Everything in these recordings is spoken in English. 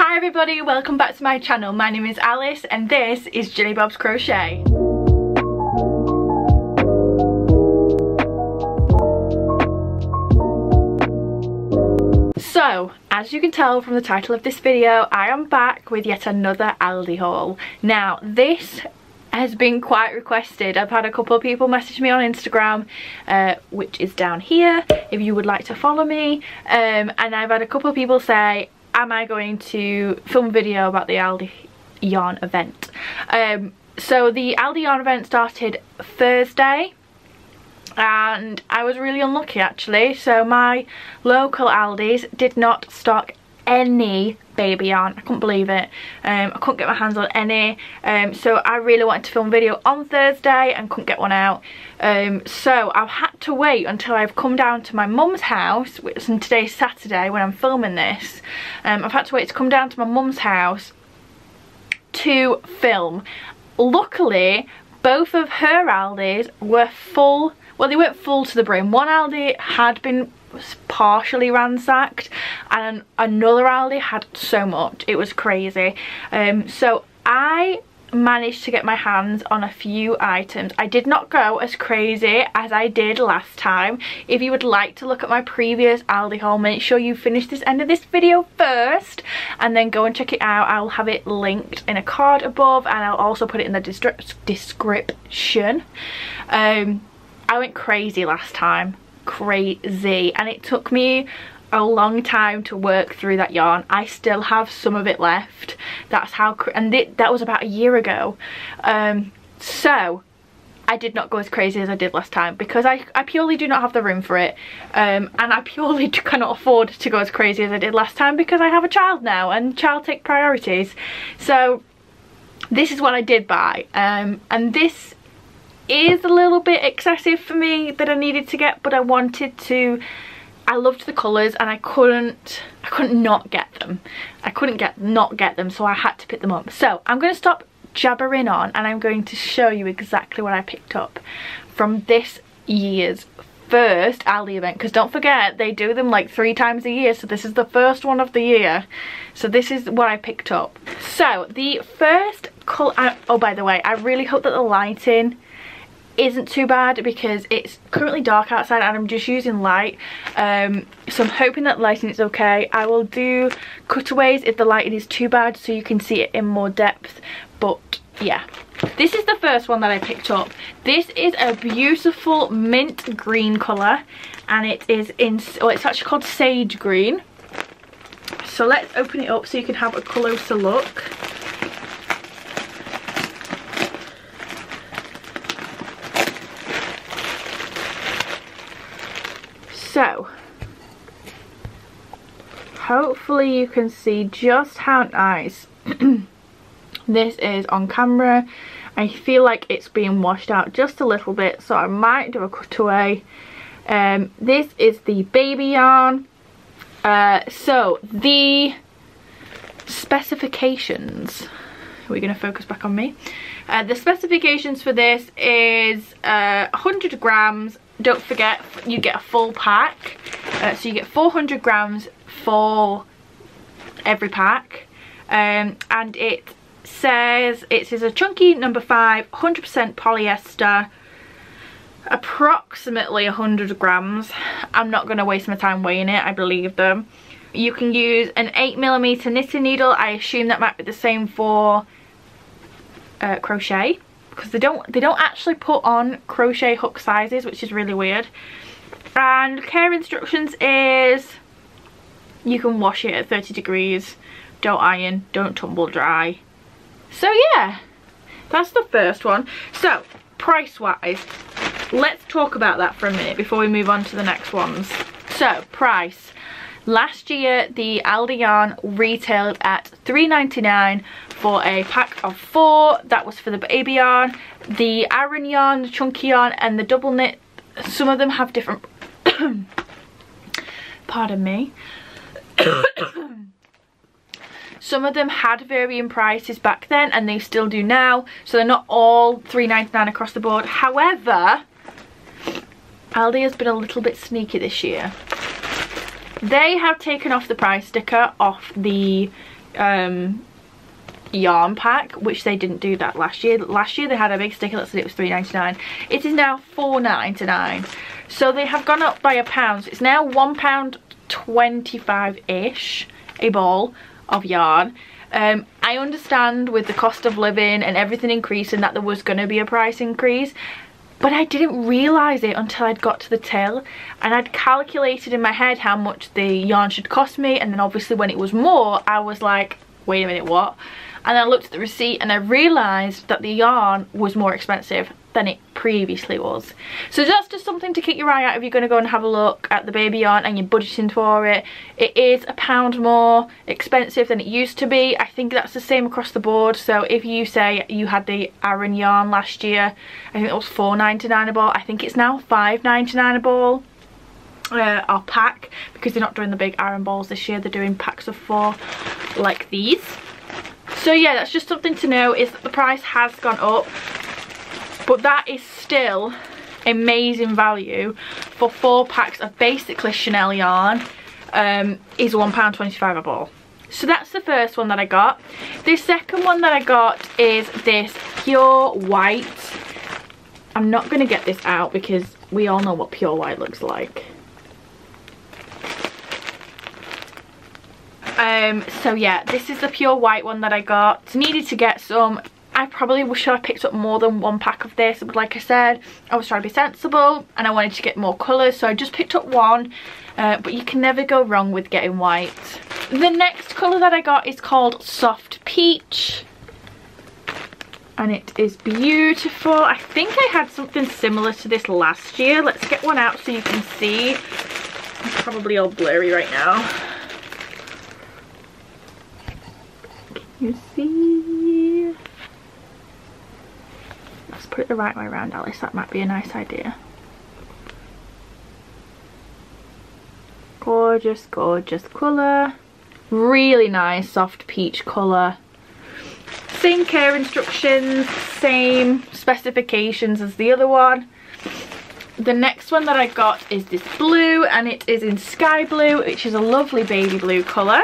Hi everybody, welcome back to my channel. My name is Alice and this is Ginny Bob's Crochet. So, as you can tell from the title of this video, I am back with yet another Aldi haul. Now, this has been quite requested. I've had a couple of people message me on Instagram, uh, which is down here, if you would like to follow me. Um, and I've had a couple of people say, am I going to film a video about the Aldi yarn event? Um, so the Aldi yarn event started Thursday and I was really unlucky actually so my local Aldi's did not stock any baby yarn. I couldn't believe it. Um, I couldn't get my hands on any. Um, so I really wanted to film a video on Thursday and couldn't get one out. Um, so I've had to wait until I've come down to my mum's house which and today's Saturday when I'm filming this. Um, I've had to wait to come down to my mum's house to film. Luckily both of her Aldi's were full well they weren't full to the brim. One Aldi had been partially ransacked and another Aldi had so much it was crazy um, so I managed to get my hands on a few items. I did not go as crazy as I did last time. If you would like to look at my previous Aldi haul, make sure you finish this end of this video first and then go and check it out. I'll have it linked in a card above and I'll also put it in the description. Um, I went crazy last time, crazy, and it took me a long time to work through that yarn. I still have some of it left. That's how, and th that was about a year ago. Um, so, I did not go as crazy as I did last time because I, I purely do not have the room for it um, and I purely cannot afford to go as crazy as I did last time because I have a child now and child take priorities so this is what I did buy um, and this is a little bit excessive for me that I needed to get but I wanted to I loved the colours and I couldn't I couldn't not get them. I couldn't get not get them so I had to pick them up. So I'm going to stop jabbering on and I'm going to show you exactly what I picked up from this year's first Aldi event because don't forget they do them like three times a year so this is the first one of the year. So this is what I picked up. So the first colour oh by the way I really hope that the lighting isn't too bad because it's currently dark outside and I'm just using light. Um, so I'm hoping that lighting is okay. I will do cutaways if the lighting is too bad so you can see it in more depth but yeah. This is the first one that I picked up. This is a beautiful mint green colour and it is in oh it's actually called sage green. So let's open it up so you can have a closer look So, hopefully you can see just how nice this is on camera. I feel like it's being washed out just a little bit, so I might do a cutaway. Um, this is the baby yarn. Uh, so, the specifications. we're we going to focus back on me? Uh, the specifications for this is uh, 100 grams, don't forget you get a full pack uh, so you get 400 grams for every pack. Um, and it says it is a chunky number five 100% polyester approximately 100 grams. I'm not going to waste my time weighing it i believe them. You can use an 8 millimeter knitting needle. I assume that might be the same for uh, crochet because they don't they don't actually put on crochet hook sizes which is really weird. And care instructions is you can wash it at 30 degrees don't iron don't tumble dry so yeah that's the first one so price wise let's talk about that for a minute before we move on to the next ones so price last year the Aldi yarn retailed at 3.99 for a pack of four. That was for the baby yarn. The Aran yarn, the chunky yarn and the double knit, some of them have different, pardon me. some of them had varying prices back then and they still do now. So they're not all $3.99 across the board. However, Aldi has been a little bit sneaky this year. They have taken off the price sticker off the um, yarn pack which they didn't do that last year last year they had a big sticker that said it was 3.99 it is now 4.99 so they have gone up by a pound it's now one pound 25 ish a ball of yarn. Um, I understand with the cost of living and everything increasing that there was going to be a price increase but I didn't realise it until I'd got to the till and I'd calculated in my head how much the yarn should cost me and then obviously when it was more I was like wait a minute what? And I looked at the receipt and I realised that the yarn was more expensive than it previously was. So that's just something to keep your eye out if you're going to go and have a look at the baby yarn and you're budgeting for it. It is a pound more expensive than it used to be. I think that's the same across the board. So if you say you had the Aran yarn last year, I think it was four ninety nine a ball. I think it's now five ninety nine a ball. Uh, or pack because they're not doing the big Aran balls this year they're doing packs of four like these so yeah, that's just something to know is that the price has gone up. But that is still amazing value for four packs of basically chenille yarn um, is £1.25 a ball. So that's the first one that I got. The second one that I got is this pure white. I'm not going to get this out because we all know what pure white looks like. Um, so yeah, this is the pure white one that I got. Needed to get some. I probably wish I picked up more than one pack of this, but like I said, I was trying to be sensible and I wanted to get more colours, so I just picked up one. Uh, but you can never go wrong with getting white. The next colour that I got is called Soft Peach. And it is beautiful. I think I had something similar to this last year. Let's get one out so you can see. It's probably all blurry right now. Can You see? Let's put it the right way around, Alice. That might be a nice idea. Gorgeous, gorgeous colour. Really nice soft peach colour. Same care instructions, same specifications as the other one. The next one that I got is this blue and it is in sky blue, which is a lovely baby blue colour.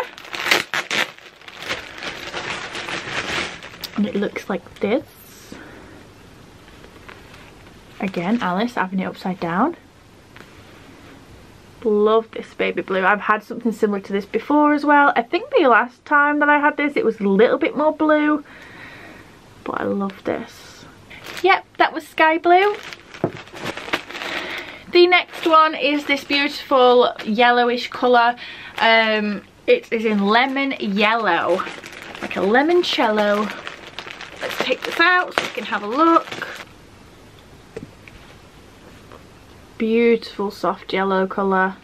and it looks like this again Alice having it upside down. Love this baby blue. I've had something similar to this before as well. I think the last time that I had this it was a little bit more blue but I love this. Yep that was sky blue. The next one is this beautiful yellowish colour. Um, it is in lemon yellow like a limoncello Let's take this out so you can have a look. Beautiful soft yellow colour.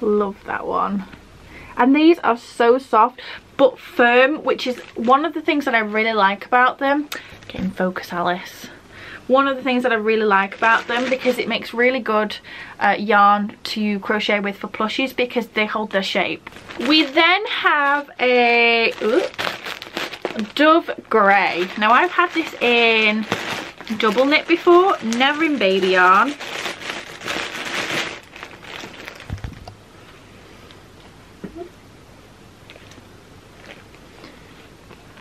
Love that one. And these are so soft but firm, which is one of the things that I really like about them. Get in focus, Alice one of the things that I really like about them because it makes really good uh, yarn to crochet with for plushies because they hold their shape. We then have a Dove Grey. Now I've had this in double knit before, never in baby yarn.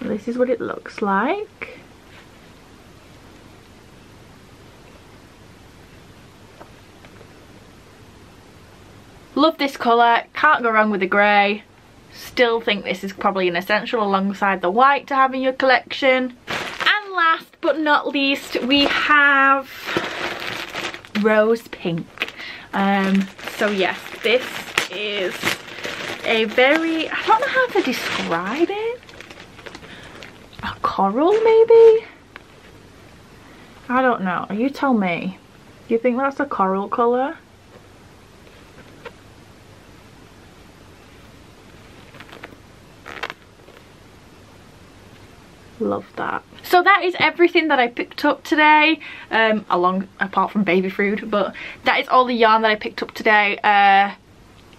This is what it looks like. Love this colour, can't go wrong with the grey still think this is probably an essential alongside the white to have in your collection. Last but not least, we have rose pink. Um, so yes, this is a very, I don't know how to describe it. A coral maybe? I don't know, you tell me. Do you think that's a coral colour? Love that so that is everything that i picked up today um along apart from baby food but that is all the yarn that i picked up today uh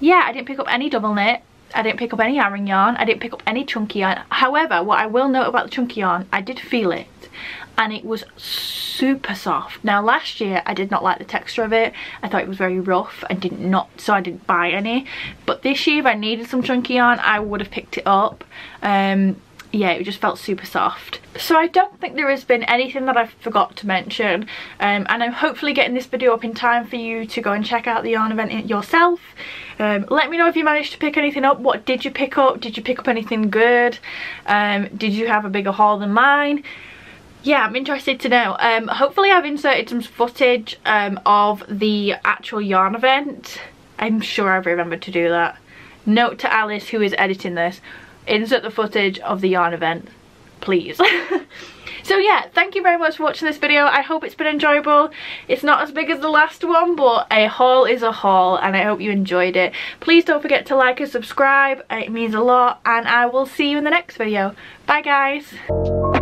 yeah i didn't pick up any double knit I didn't pick up any Aran yarn. I didn't pick up any chunky yarn. However, what I will note about the chunky yarn, I did feel it and it was super soft. Now last year I did not like the texture of it. I thought it was very rough and did not, so I didn't buy any. But this year if I needed some chunky yarn, I would have picked it up. Um, yeah it just felt super soft. So i don't think there has been anything that i forgot to mention. Um, and i'm hopefully getting this video up in time for you to go and check out the yarn event yourself. Um, let me know if you managed to pick anything up. What did you pick up? Did you pick up anything good? Um, did you have a bigger haul than mine? Yeah i'm interested to know. Um, hopefully i've inserted some footage um, of the actual yarn event. I'm sure i've remembered to do that. Note to alice who is editing this insert the footage of the yarn event, please. so yeah, thank you very much for watching this video. I hope it's been enjoyable. It's not as big as the last one, but a haul is a haul and I hope you enjoyed it. Please don't forget to like and subscribe. It means a lot and I will see you in the next video. Bye guys.